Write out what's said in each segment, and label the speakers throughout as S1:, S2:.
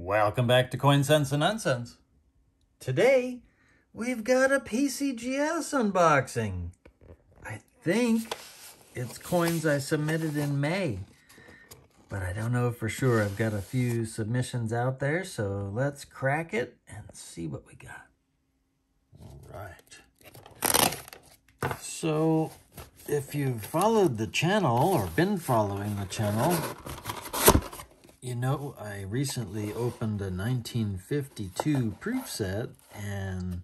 S1: Welcome back to Coin Sense and Nonsense. Today, we've got a PCGS unboxing. I think it's coins I submitted in May, but I don't know for sure. I've got a few submissions out there, so let's crack it and see what we got. All right. So, if you've followed the channel or been following the channel, you know, I recently opened a 1952 proof set and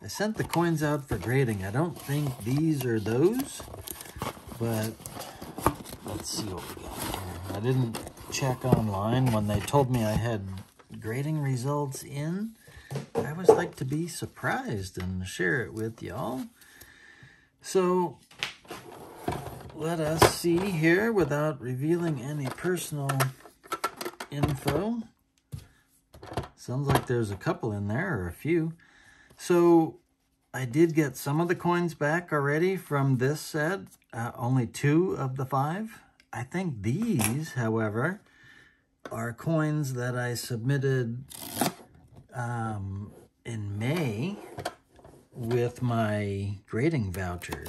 S1: I sent the coins out for grading. I don't think these are those, but let's see what we got here. I didn't check online when they told me I had grading results in. I always like to be surprised and share it with y'all. So let us see here without revealing any personal info. Sounds like there's a couple in there, or a few. So I did get some of the coins back already from this set, uh, only two of the five. I think these, however, are coins that I submitted um, in May with my grading vouchers.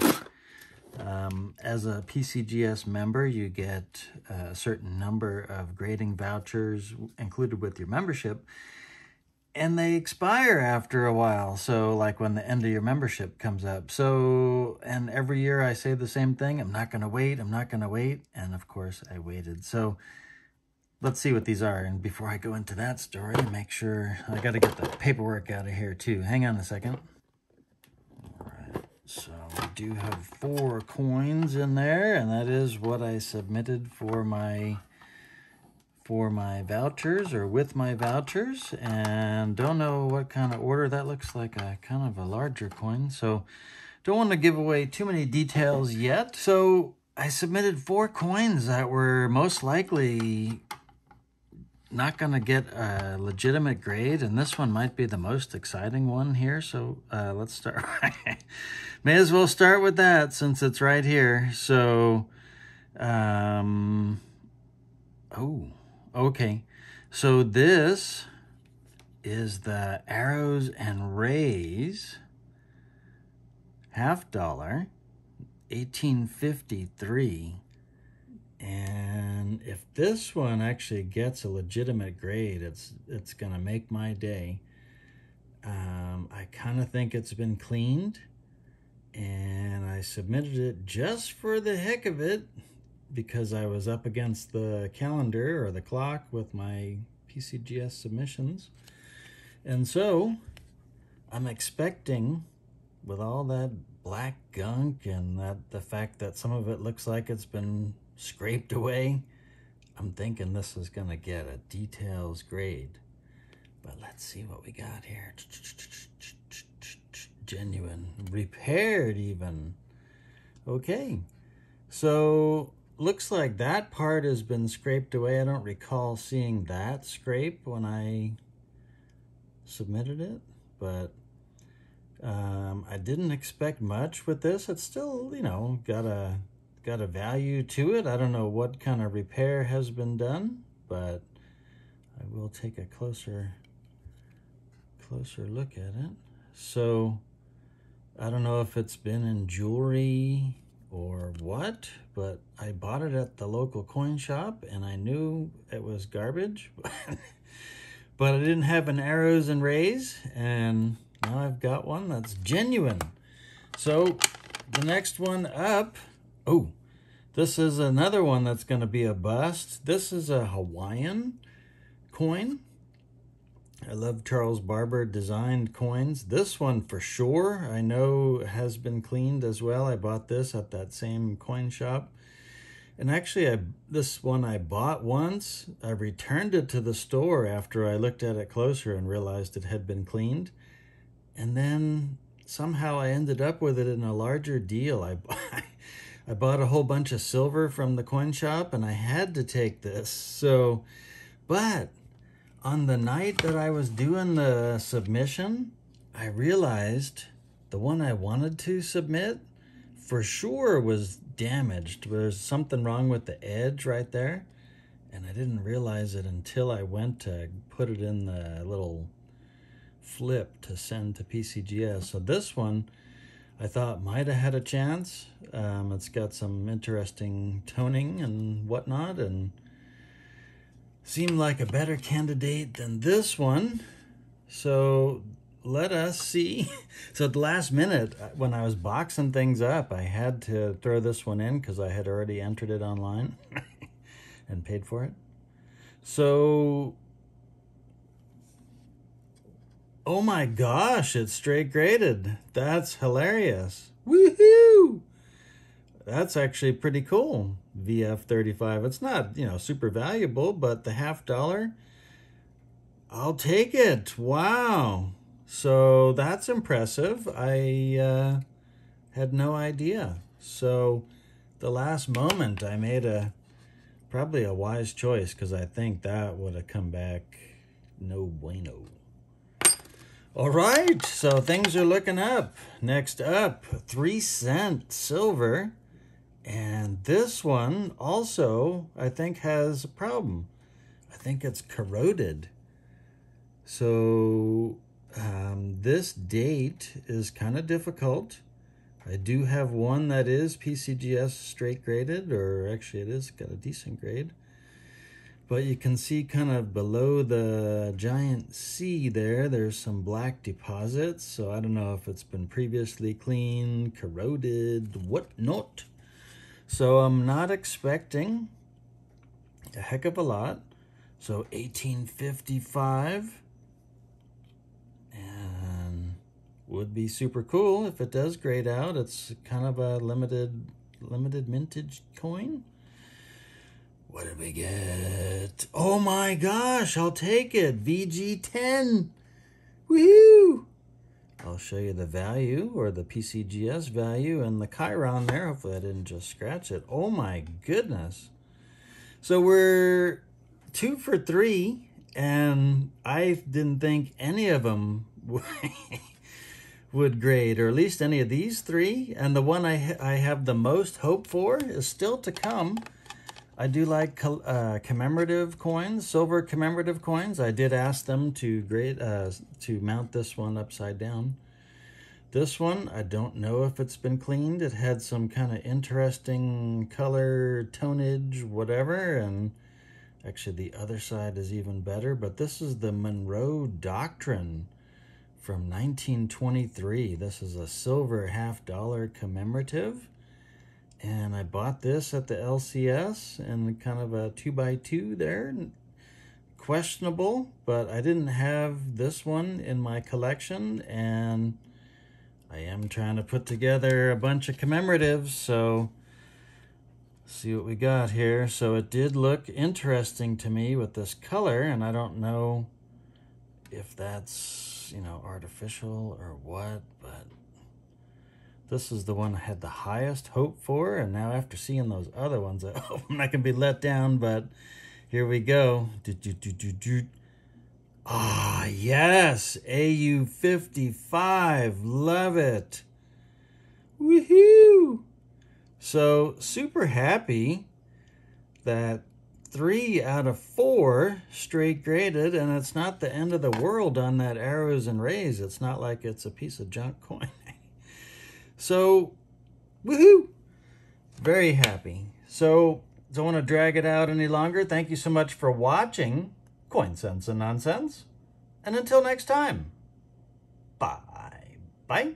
S1: Um, as a PCGS member, you get a certain number of grading vouchers included with your membership, and they expire after a while. So, like when the end of your membership comes up. So, and every year I say the same thing I'm not going to wait, I'm not going to wait. And of course, I waited. So, let's see what these are. And before I go into that story, make sure I got to get the paperwork out of here too. Hang on a second. So we do have four coins in there, and that is what I submitted for my for my vouchers or with my vouchers and don't know what kind of order. That looks like a kind of a larger coin so don't want to give away too many details yet. So I submitted four coins that were most likely not going to get a legitimate grade, and this one might be the most exciting one here, so uh, let's start. May as well start with that since it's right here. So, um, oh, okay. So this is the Arrows and Rays half dollar, 1853. And if this one actually gets a legitimate grade, it's it's gonna make my day. Um, I kind of think it's been cleaned, and I submitted it just for the heck of it because I was up against the calendar or the clock with my PCGS submissions. And so I'm expecting with all that black gunk and that the fact that some of it looks like it's been scraped away. I'm thinking this is to get a details grade. But let's see what we got here. Genuine. Repaired even. Okay. So looks like that part has been scraped away. I don't recall seeing that scrape when I submitted it. But um, I didn't expect much with this. It's still, you know, got a got a value to it. I don't know what kind of repair has been done, but I will take a closer closer look at it. So I don't know if it's been in jewelry or what, but I bought it at the local coin shop and I knew it was garbage, but I didn't have an arrows and rays and now I've got one that's genuine. So the next one up Oh, this is another one that's going to be a bust. This is a Hawaiian coin. I love Charles Barber designed coins. This one for sure, I know has been cleaned as well. I bought this at that same coin shop. And actually, I, this one I bought once. I returned it to the store after I looked at it closer and realized it had been cleaned. And then somehow I ended up with it in a larger deal. I, I bought a whole bunch of silver from the coin shop and I had to take this. So, but on the night that I was doing the submission, I realized the one I wanted to submit for sure was damaged. There's something wrong with the edge right there. And I didn't realize it until I went to put it in the little flip to send to PCGS. So this one I thought might have had a chance. Um, it's got some interesting toning and whatnot and seemed like a better candidate than this one. So let us see. So at the last minute, uh, when I was boxing things up, I had to throw this one in because I had already entered it online and paid for it. So, oh my gosh, it's straight graded. That's hilarious. Woohoo! That's actually pretty cool. VF35. It's not, you know, super valuable, but the half dollar, I'll take it. Wow. So that's impressive. I uh, had no idea. So the last moment I made a probably a wise choice because I think that would have come back no bueno. All right, so things are looking up. Next up, three cent silver. And this one also, I think, has a problem. I think it's corroded. So um, this date is kind of difficult. I do have one that is PCGS straight graded, or actually it is got a decent grade. But you can see kind of below the giant C there, there's some black deposits. So I don't know if it's been previously cleaned, corroded, whatnot. So I'm not expecting a heck of a lot. So 1855 and would be super cool if it does grade out. It's kind of a limited limited mintage coin. What did we get? Oh my gosh, I'll take it. VG10. Woohoo! I'll show you the value or the PCGS value and the Chiron there. Hopefully I didn't just scratch it. Oh my goodness. So we're two for three and I didn't think any of them would grade, or at least any of these three. And the one I, I have the most hope for is still to come. I do like uh, commemorative coins, silver commemorative coins. I did ask them to grade uh, to mount this one upside down. This one, I don't know if it's been cleaned. It had some kind of interesting color, tonage, whatever, and actually the other side is even better. But this is the Monroe Doctrine from 1923. This is a silver half dollar commemorative. And I bought this at the LCS and kind of a two by two there. Questionable, but I didn't have this one in my collection. And I am trying to put together a bunch of commemoratives. So see what we got here. So it did look interesting to me with this color. And I don't know if that's you know, artificial or what, this is the one I had the highest hope for, and now after seeing those other ones, I hope I'm not going to be let down, but here we go. Ah, yes, AU55, love it. Woohoo! So, super happy that three out of four straight graded, and it's not the end of the world on that arrows and rays. It's not like it's a piece of junk coin. so, woohoo! Very happy. So, don't want to drag it out any longer. Thank you so much for watching Coin Sense and Nonsense. And until next time, bye. Bye.